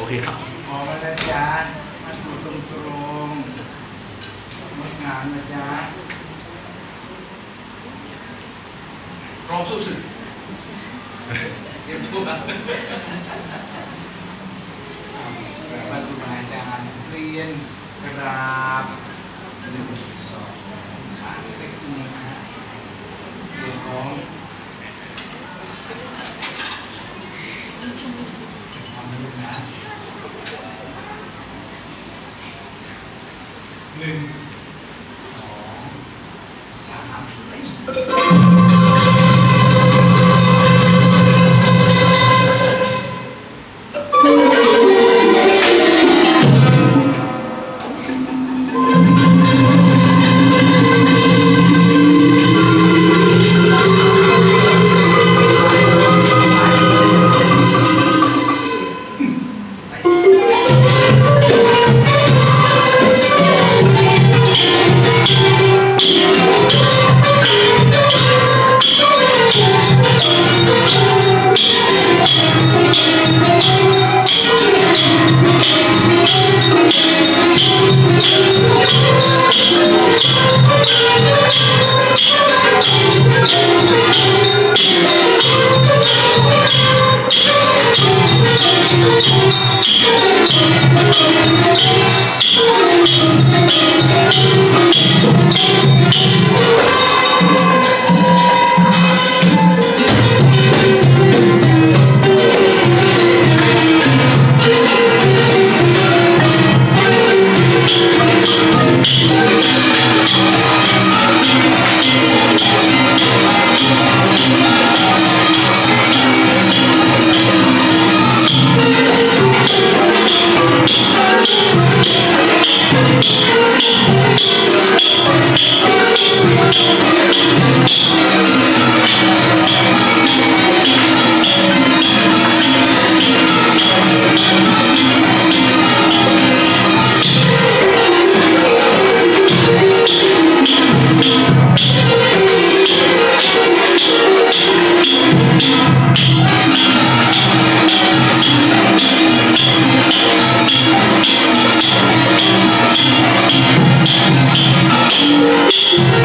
โอเคครับออกมาแล้วจ้ามาดูตรงตรงๆงดงามนะจ๊ะพร้อมสู้ศึกเตรียมตัวมาดูมาอาจารย์เรียนกราบหนึ่งสองสามเล็กนี้นะฮะเรียนของ นะลูกนะหนึ่งสองสาม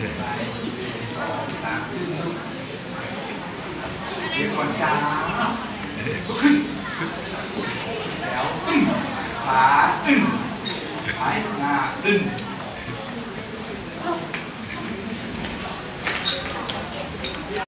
เดี๋ยวก่อนจ้าแล้วอึ้งขาอึ้งซ้ายหน้าอึ้ง